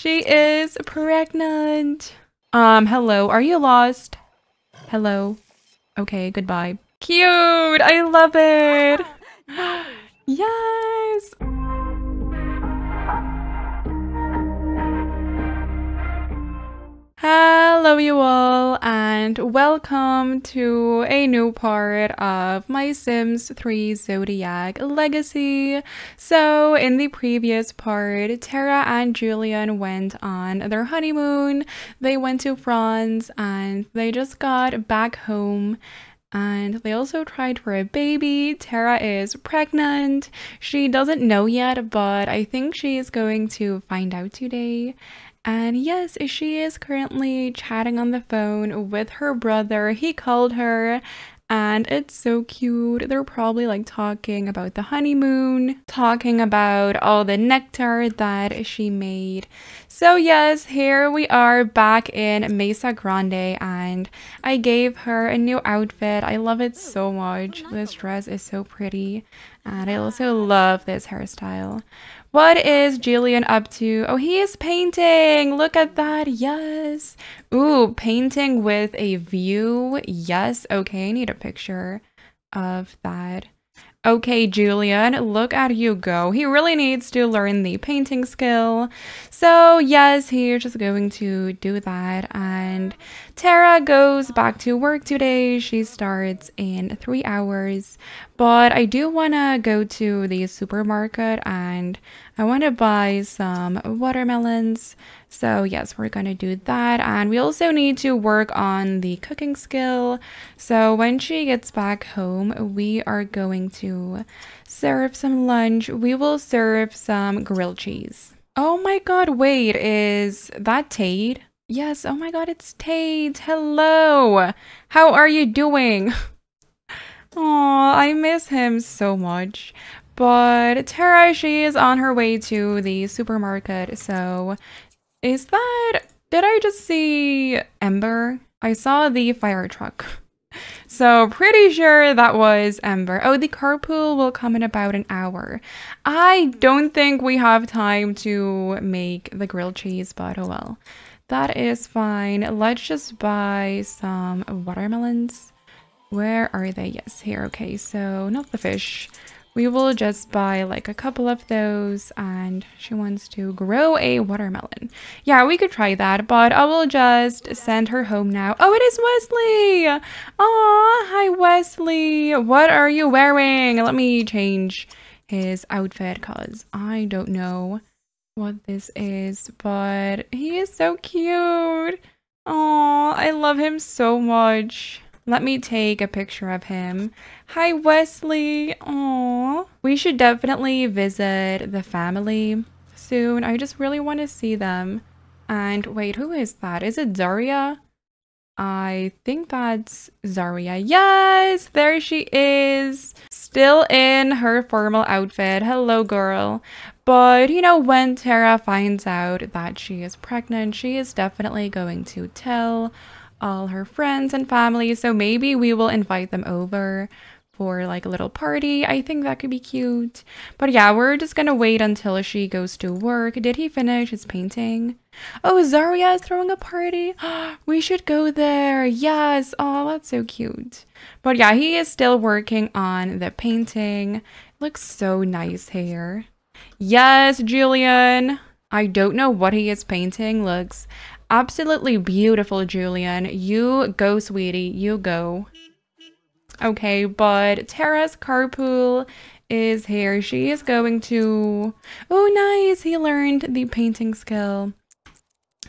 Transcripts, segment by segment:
She is pregnant. Um, hello, are you lost? Hello. Okay, goodbye. Cute! I love it! yes! Hello you all and welcome to a new part of my Sims 3 Zodiac Legacy. So in the previous part, Terra and Julian went on their honeymoon. They went to France and they just got back home and they also tried for a baby. Terra is pregnant. She doesn't know yet, but I think she is going to find out today. And yes, she is currently chatting on the phone with her brother. He called her and it's so cute. They're probably like talking about the honeymoon, talking about all the nectar that she made. So yes, here we are back in Mesa Grande and I gave her a new outfit. I love it so oh, much. Oh, this dress is so pretty and I also love this hairstyle. What is Julian up to? Oh, he is painting. Look at that. Yes. Ooh, painting with a view. Yes. Okay, I need a picture of that. Okay, Julian, look at you go. He really needs to learn the painting skill. So, yes, he's just going to do that. And Terra goes back to work today. She starts in three hours. But I do want to go to the supermarket and I want to buy some watermelons. So yes, we're going to do that. And we also need to work on the cooking skill. So when she gets back home, we are going to serve some lunch. We will serve some grilled cheese. Oh my god, wait, is that Tate? Yes, oh my god, it's Tate. Hello. How are you doing? Oh, I miss him so much. But Terra, she is on her way to the supermarket. So is that, did I just see Ember? I saw the fire truck. So pretty sure that was Ember. Oh, the carpool will come in about an hour. I don't think we have time to make the grilled cheese, but oh well. That is fine. Let's just buy some watermelons. Where are they? Yes, here. Okay, so not the fish. We will just buy like a couple of those and she wants to grow a watermelon. Yeah, we could try that, but I will just send her home now. Oh, it is Wesley! Aw, hi Wesley! What are you wearing? Let me change his outfit because I don't know what this is, but he is so cute. Oh, I love him so much. Let me take a picture of him. Hi, Wesley. Aww. We should definitely visit the family soon. I just really want to see them. And wait, who is that? Is it Zaria? I think that's Zaria. Yes, there she is. Still in her formal outfit. Hello, girl. But, you know, when Terra finds out that she is pregnant, she is definitely going to tell all her friends and family. So maybe we will invite them over for like a little party. I think that could be cute. But yeah, we're just gonna wait until she goes to work. Did he finish his painting? Oh, Zaria is throwing a party. we should go there. Yes. Oh, that's so cute. But yeah, he is still working on the painting. Looks so nice here. Yes, Julian. I don't know what he is painting. Looks Absolutely beautiful, Julian. You go, sweetie. You go. Okay, but Terra's carpool is here. She is going to... Oh, nice! He learned the painting skill.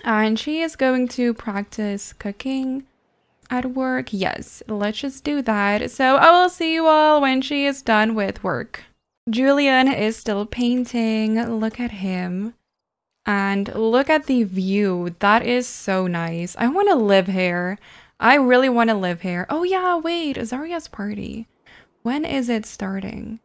And she is going to practice cooking at work. Yes, let's just do that. So I will see you all when she is done with work. Julian is still painting. Look at him. And look at the view. That is so nice. I want to live here. I really want to live here. Oh yeah, wait, Zaria's party. When is it starting?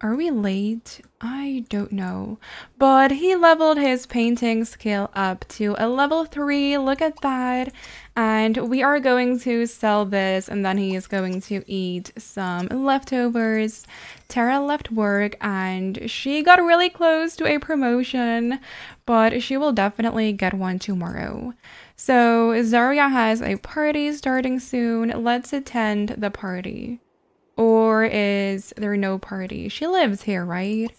Are we late? I don't know. But he leveled his painting skill up to a level 3. Look at that. And we are going to sell this and then he is going to eat some leftovers. Terra left work and she got really close to a promotion, but she will definitely get one tomorrow. So Zarya has a party starting soon. Let's attend the party. Or is there no party? She lives here, right?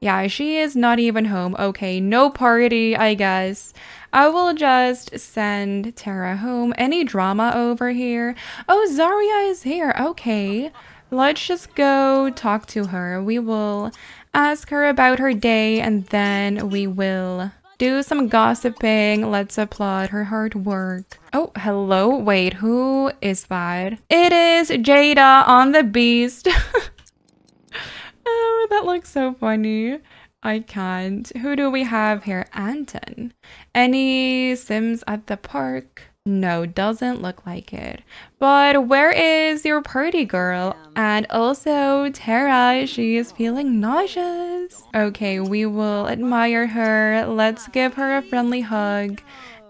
Yeah, she is not even home. Okay, no party, I guess. I will just send Terra home. Any drama over here? Oh, Zarya is here. Okay. Let's just go talk to her. We will ask her about her day and then we will do some gossiping. Let's applaud her hard work. Oh, hello. Wait, who is that? It is Jada on the beast. oh, that looks so funny. I can't. Who do we have here? Anton. Any Sims at the park? No, doesn't look like it. But where is your party girl? And also Terra, she is feeling nauseous. Okay, we will admire her. Let's give her a friendly hug.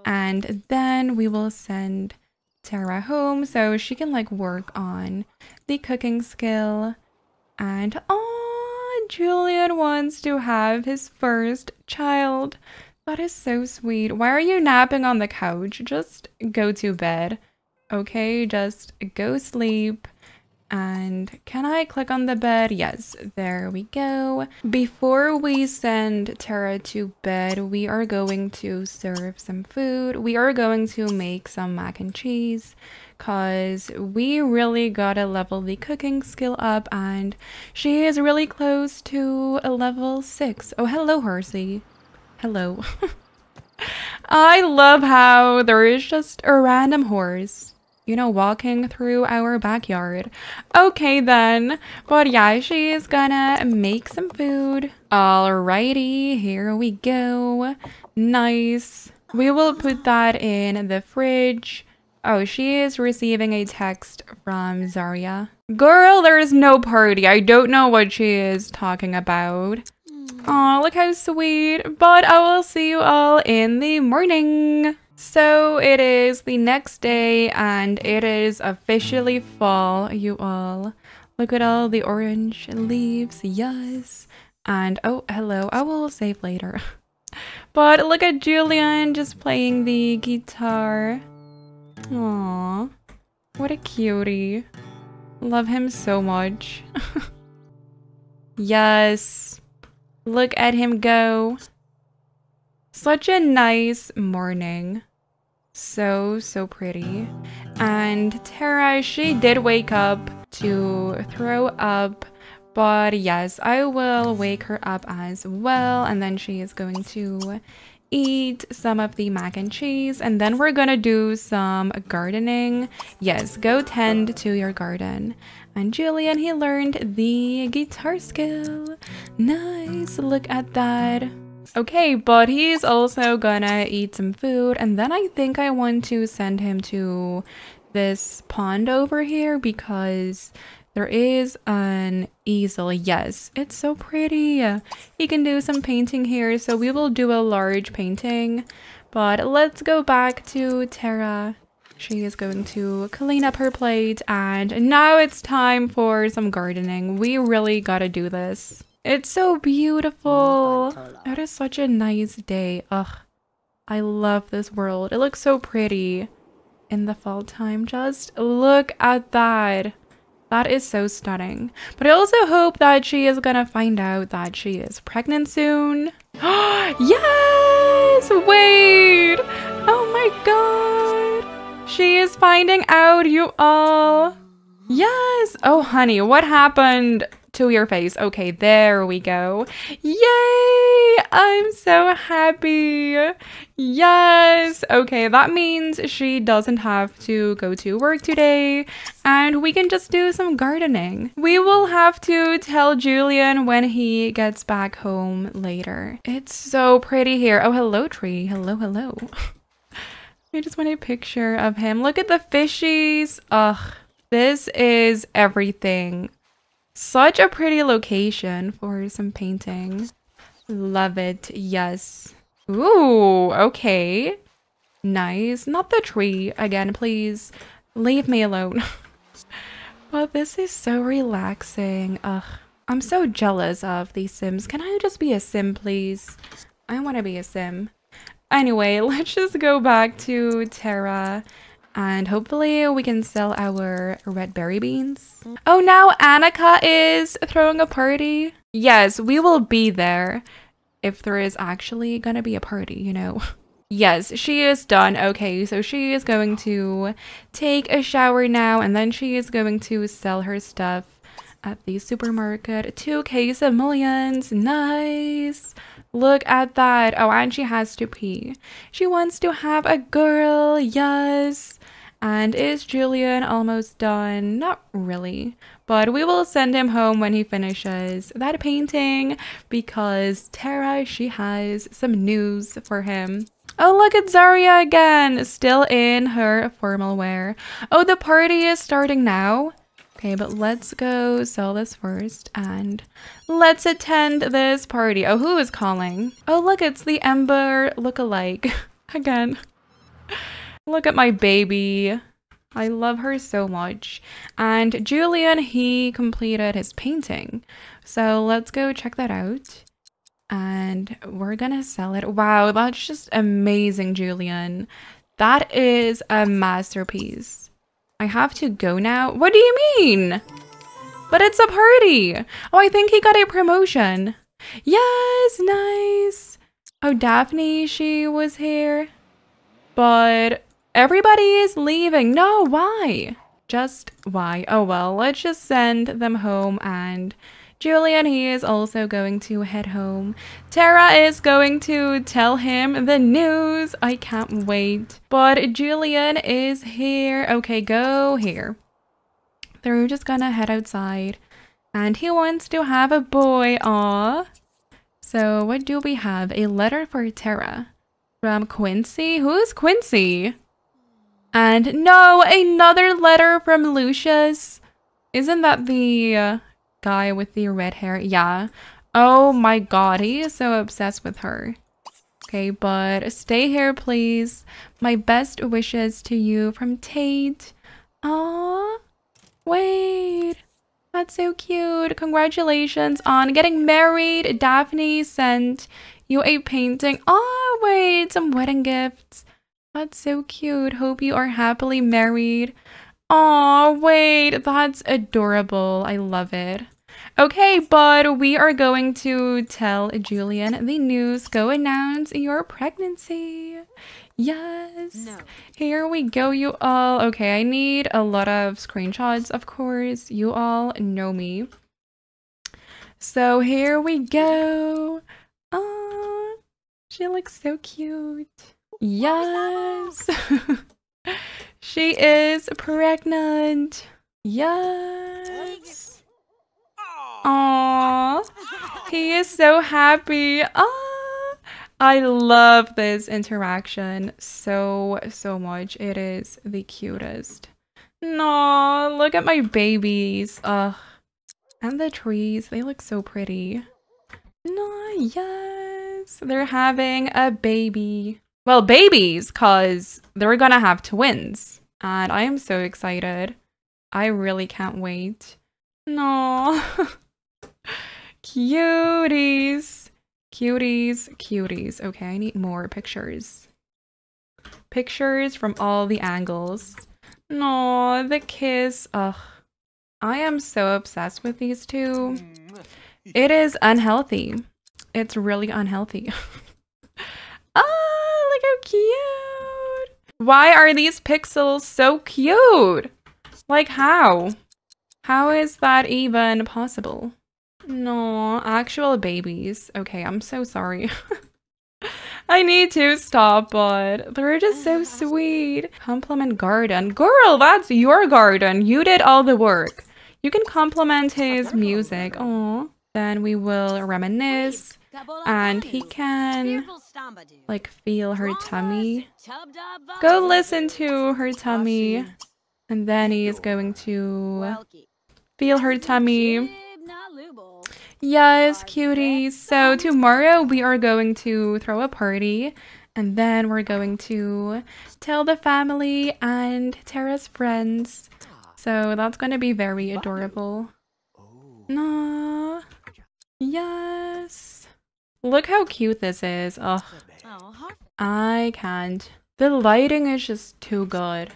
And then we will send Terra home so she can like work on the cooking skill. And oh, Julian wants to have his first child. That is so sweet. Why are you napping on the couch? Just go to bed. Okay, just go sleep. And can I click on the bed? Yes, there we go. Before we send Terra to bed, we are going to serve some food. We are going to make some mac and cheese because we really gotta level the cooking skill up and she is really close to a level 6. Oh, hello, Horsey. Hello. I love how there is just a random horse, you know, walking through our backyard. Okay then, but yeah, she is gonna make some food. Alrighty, here we go. Nice. We will put that in the fridge. Oh, she is receiving a text from Zarya. Girl, there is no party. I don't know what she is talking about. Oh, look how sweet. But I will see you all in the morning. So it is the next day and it is officially fall, you all. Look at all the orange leaves, yes. And oh, hello, I will save later. but look at Julian just playing the guitar. Aww, what a cutie. Love him so much. yes. Look at him go. Such a nice morning. So, so pretty. And Terra, she did wake up to throw up. But yes, I will wake her up as well. And then she is going to eat some of the mac and cheese. And then we're gonna do some gardening. Yes, go tend to your garden. And Julian, he learned the guitar skill. Nice, look at that. Okay, but he's also gonna eat some food and then I think I want to send him to this pond over here because there is an easel. Yes, it's so pretty. He can do some painting here, so we will do a large painting. But let's go back to Terra she is going to clean up her plate and now it's time for some gardening. We really gotta do this. It's so beautiful. It is such a nice day. Ugh. I love this world. It looks so pretty in the fall time. Just look at that. That is so stunning. But I also hope that she is gonna find out that she is pregnant soon. yes! Wait! Oh my god! She is finding out, you all. Yes. Oh, honey, what happened to your face? Okay, there we go. Yay! I'm so happy. Yes. Okay, that means she doesn't have to go to work today and we can just do some gardening. We will have to tell Julian when he gets back home later. It's so pretty here. Oh, hello, tree. Hello, hello. I just want a picture of him. Look at the fishies. Ugh, this is everything Such a pretty location for some painting. Love it. Yes. Ooh, okay. Nice. Not the tree. Again, please. Leave me alone. well, this is so relaxing. Ugh. I'm so jealous of these sims. Can I just be a sim, please? I want to be a sim. Anyway, let's just go back to Terra and hopefully we can sell our red berry beans. Oh, now Annika is throwing a party. Yes, we will be there if there is actually gonna be a party, you know. Yes, she is done. Okay, so she is going to take a shower now and then she is going to sell her stuff at the supermarket. Two case of millions. Nice. Look at that. Oh, and she has to pee. She wants to have a girl. Yes. And is Julian almost done? Not really. But we will send him home when he finishes that painting because Terra, she has some news for him. Oh, look at Zarya again, still in her formal wear. Oh, the party is starting now. Okay, but let's go sell this first and let's attend this party. Oh, who is calling? Oh, look, it's the Ember look-alike again. Look at my baby. I love her so much. And Julian, he completed his painting. So let's go check that out. And we're gonna sell it. Wow, that's just amazing, Julian. That is a masterpiece. I have to go now? What do you mean? But it's a party. Oh, I think he got a promotion. Yes, nice. Oh, Daphne, she was here. But Everybody is leaving. No, why? Just why? Oh well, let's just send them home and Julian, he is also going to head home. Terra is going to tell him the news. I can't wait. But Julian is here. Okay, go here. They're just gonna head outside. And he wants to have a boy. Aw. So what do we have? A letter for Terra. From Quincy? Who is Quincy? And no, another letter from Lucius. Isn't that the uh, guy with the red hair? Yeah. Oh my god, he is so obsessed with her. Okay, but stay here, please. My best wishes to you from Tate. Aww. Wait. That's so cute. Congratulations on getting married. Daphne sent you a painting. Oh, wait. Some wedding gifts. That's so cute. Hope you are happily married. Aw, wait, that's adorable. I love it. Okay, but we are going to tell Julian the news. Go announce your pregnancy. Yes. No. Here we go, you all. Okay, I need a lot of screenshots, of course. You all know me. So here we go. Oh, she looks so cute. Yes. she is pregnant. Yes. Aww. He is so happy. Ah. I love this interaction so, so much. It is the cutest. No, look at my babies. Ugh. And the trees, they look so pretty. No, yes. They're having a baby. Well, babies, because they're gonna have twins. And I am so excited. I really can't wait. No. cuties. Cuties, cuties. Okay, I need more pictures. Pictures from all the angles. No, the kiss. Ugh. I am so obsessed with these two. It is unhealthy. It's really unhealthy. ah! Cute. Why are these pixels so cute? Like how? How is that even possible? No, actual babies. Okay, I'm so sorry. I need to stop, but they're just so sweet. Compliment garden. Girl, that's your garden. You did all the work. You can compliment his music. Oh, then we will reminisce and he can like feel her tummy. Go listen to her tummy. And then he is going to Feel her tummy. Yes, cutie. So tomorrow we are going to throw a party and then we're going to tell the family and Terra's friends. So that's going to be very adorable. No. Yes. Look how cute this is. Ugh. I can't. The lighting is just too good.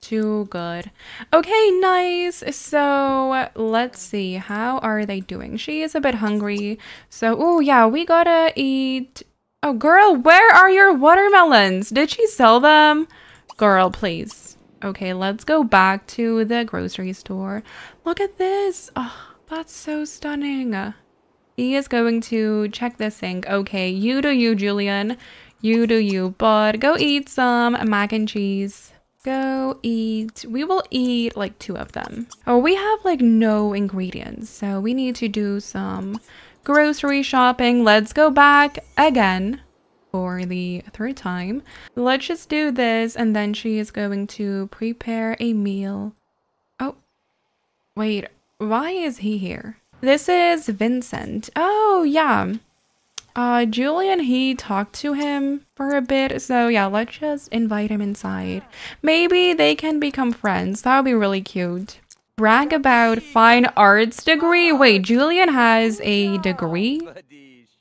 Too good. Okay, nice. So let's see. How are they doing? She is a bit hungry. So, oh yeah, we gotta eat. Oh, girl, where are your watermelons? Did she sell them? Girl, please. Okay, let's go back to the grocery store. Look at this. Oh, that's so stunning. He is going to check the sink. Okay, you do you, Julian. You do you, but go eat some mac and cheese. Go eat. We will eat like two of them. Oh, we have like no ingredients, so we need to do some grocery shopping. Let's go back again for the third time. Let's just do this and then she is going to prepare a meal. Oh, wait, why is he here? This is Vincent. Oh, yeah. Uh, Julian, he talked to him for a bit, so yeah, let's just invite him inside. Maybe they can become friends. That would be really cute. Brag about fine arts degree. Wait, Julian has a degree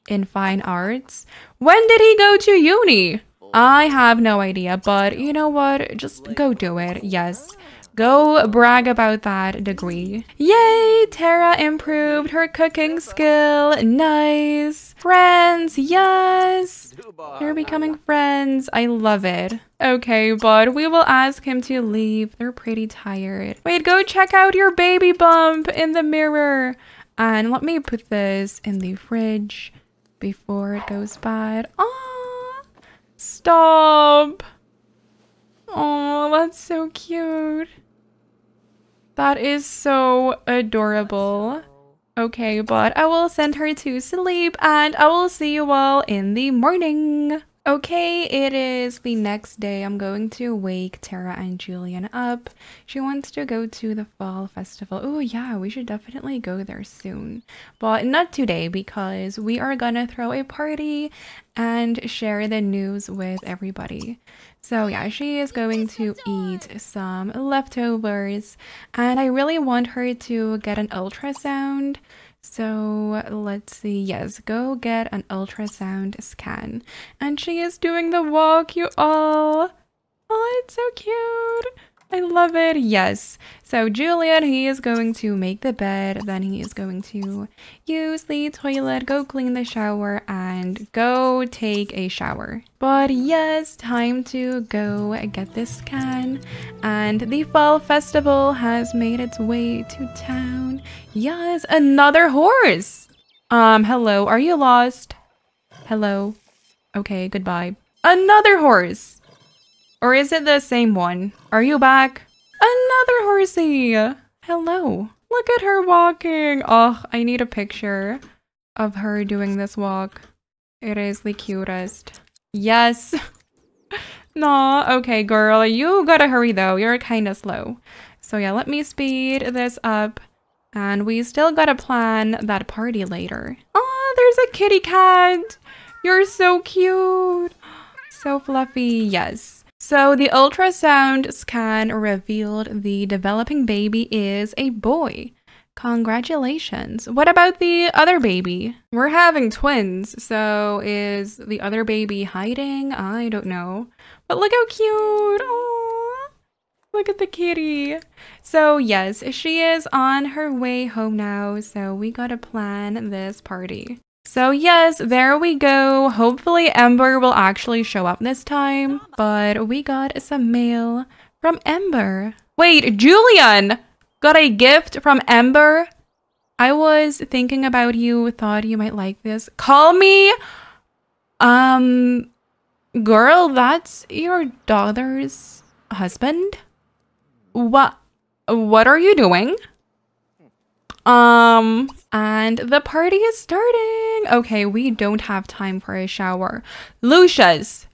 in fine arts? When did he go to uni? I have no idea, but you know what? Just go do it. Yes. Go brag about that degree. Yay! Terra improved her cooking skill. Nice. Friends, yes. They're becoming friends. I love it. Okay, but we will ask him to leave. They're pretty tired. Wait, go check out your baby bump in the mirror. And let me put this in the fridge before it goes bad. Oh, stop. Oh, that's so cute. That is so adorable. Okay, but I will send her to sleep and I will see you all in the morning. Okay, it is the next day. I'm going to wake Terra and Julian up. She wants to go to the fall festival. Oh yeah, we should definitely go there soon. But not today because we are gonna throw a party and share the news with everybody. So yeah, she is going to eat some leftovers and I really want her to get an ultrasound so let's see. Yes, go get an ultrasound scan. And she is doing the walk, you all. Oh, it's so cute. I love it. Yes. So Julian, he is going to make the bed. Then he is going to use the toilet, go clean the shower, and go take a shower. But yes, time to go get this scan. And the fall festival has made its way to town. Yes, another horse. Um, hello, are you lost? Hello. Okay, goodbye. Another horse. Or is it the same one? Are you back? Another horsey! Hello. Look at her walking. Oh, I need a picture of her doing this walk. It is the cutest. Yes. no, okay, girl. You gotta hurry though. You're kinda slow. So yeah, let me speed this up. And we still gotta plan that party later. Oh, there's a kitty cat. You're so cute. So fluffy. Yes. So the ultrasound scan revealed the developing baby is a boy. Congratulations. What about the other baby? We're having twins, so is the other baby hiding? I don't know. But look how cute. Aww. Look at the kitty. So yes, she is on her way home now, so we gotta plan this party. So yes, there we go. Hopefully Ember will actually show up this time. But we got some mail from Ember. Wait, Julian got a gift from Ember? I was thinking about you, thought you might like this. Call me... Um... Girl, that's your daughter's husband? What... What are you doing? Um, and the party is starting. Okay, we don't have time for a shower. Lucius!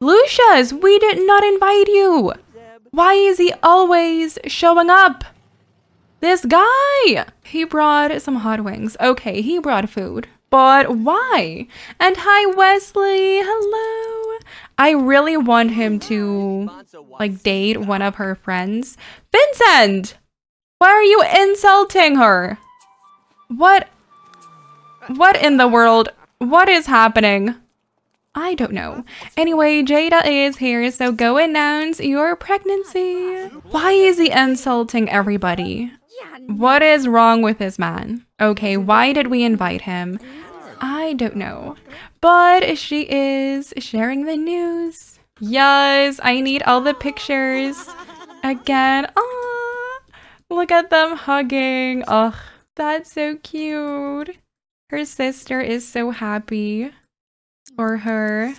Lucius, we did not invite you! Why is he always showing up? This guy! He brought some hot wings. Okay, he brought food. But why? And hi, Wesley. Hello. I really want him to like date one of her friends. Vincent! Why are you insulting her? What? What in the world? What is happening? I don't know. Anyway, Jada is here, so go announce your pregnancy. Why is he insulting everybody? What is wrong with this man? Okay, why did we invite him? I don't know. But she is sharing the news. Yes, I need all the pictures. Again. Ah, look at them hugging. Ugh, that's so cute. Her sister is so happy for her.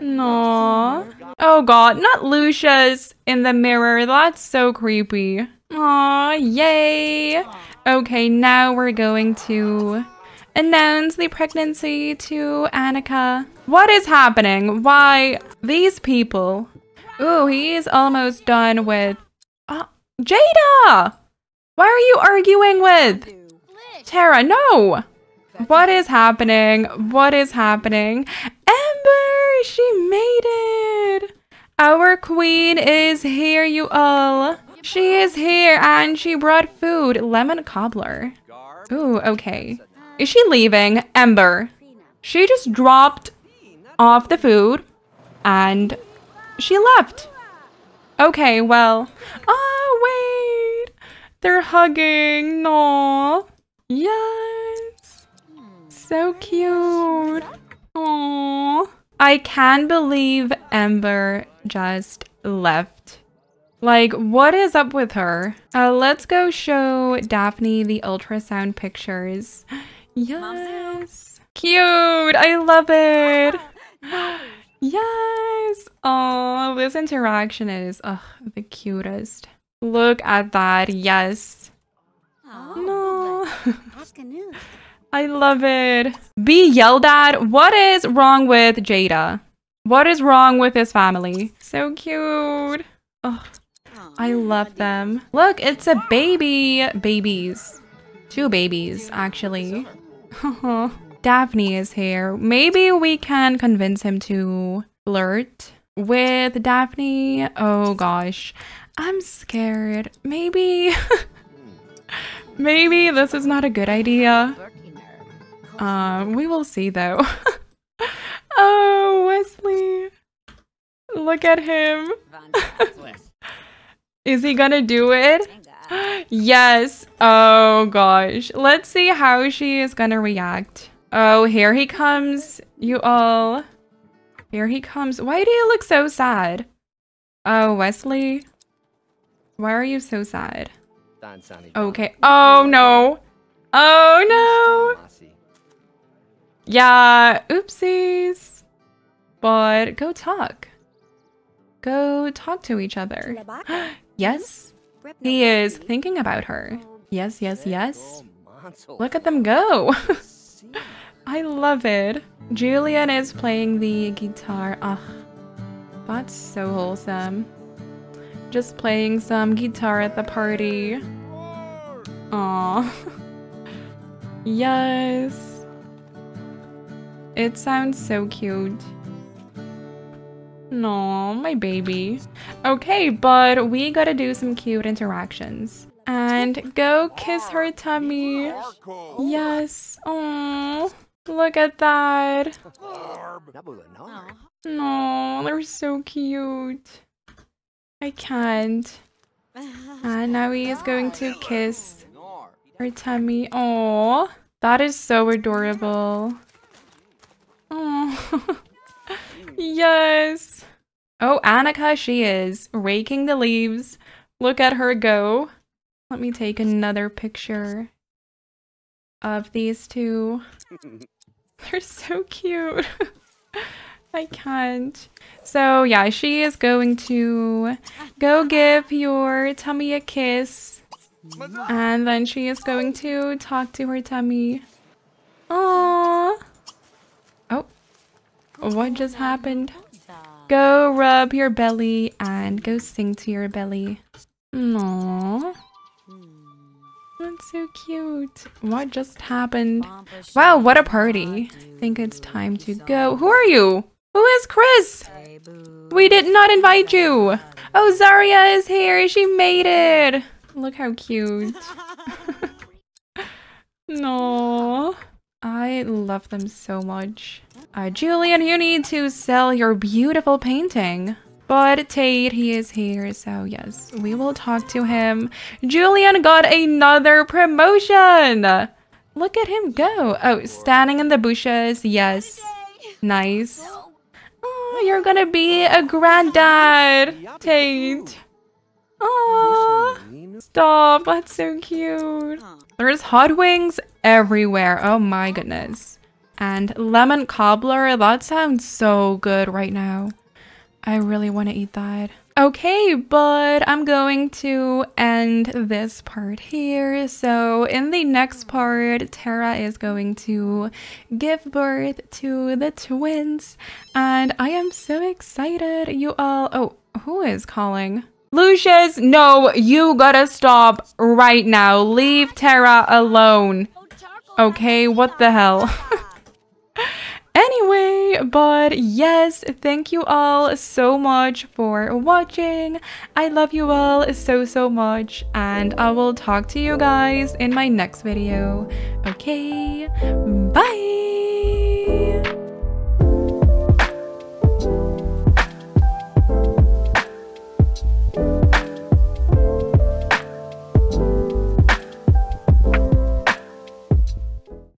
No. Oh god, not Lucius in the mirror. That's so creepy. Aw, yay. Okay, now we're going to announce the pregnancy to Annika. What is happening? Why these people? Ooh, he's almost done with... Jada! Why are you arguing with? Terra, no! What is happening? What is happening? Ember! She made it! Our queen is here, you all. She is here and she brought food. Lemon cobbler. Ooh, okay. Is she leaving? Ember. She just dropped off the food and she left. Okay, well. Oh, wait. They're hugging. No. Yes. So cute. Aww. I can't believe Ember just left. Like, what is up with her? Uh, let's go show Daphne the ultrasound pictures. Yes. Cute. I love it. Yes. Oh, this interaction is ugh, the cutest. Look at that. Yes. No. I love it. Be yelled at. What is wrong with Jada? What is wrong with his family? So cute. Oh, I love them. Look, it's a baby. Babies. Two babies, actually. Daphne is here. Maybe we can convince him to flirt with Daphne. Oh gosh. I'm scared. Maybe... Maybe this is not a good idea. Uh, we will see though. oh, Wesley. Look at him. is he gonna do it? yes. Oh gosh. Let's see how she is gonna react. Oh, here he comes. You all. Here he comes. Why do you look so sad? Oh, Wesley. Why are you so sad? Okay. Oh, no. Oh, no. Yeah, oopsies. But go talk. Go talk to each other. yes? He is thinking about her. Yes, yes, yes. Look at them go. I love it. Julian is playing the guitar. Ugh. That's so wholesome. Just playing some guitar at the party. Aww. yes. It sounds so cute. No, my baby. Okay, but we gotta do some cute interactions. And go kiss her tummy. Yes. Oh, look at that. No, they're so cute. I can't. And now he is going to kiss her tummy. Oh, that is so adorable. Oh, yes. Oh, Annika, she is raking the leaves. Look at her go. Let me take another picture of these two. They're so cute. I can't. So yeah, she is going to go give your tummy a kiss. And then she is going to talk to her tummy. Aww. Oh. What just happened? Go rub your belly and go sing to your belly. Aww. That's so cute. What just happened? Wow, what a party. I think it's time to go. Who are you? Who is Chris? We did not invite you. Oh, Zaria is here. She made it. Look how cute. no. I love them so much. Uh, Julian, you need to sell your beautiful painting. But Tate, he is here, so yes, we will talk to him. Julian got another promotion! Look at him go. Oh, standing in the bushes, yes. Nice. Oh, you're gonna be a granddad, Tate. Oh, stop. That's so cute. There's hot wings everywhere. Oh my goodness. And lemon cobbler. That sounds so good right now. I really want to eat that. Okay, but I'm going to end this part here. So in the next part, Terra is going to give birth to the twins. And I am so excited. You all... Oh, who is calling? Lucius, no, you gotta stop right now. Leave Terra alone. Okay, what the hell? Anyway, but yes, thank you all so much for watching. I love you all so, so much, and I will talk to you guys in my next video. Okay, bye!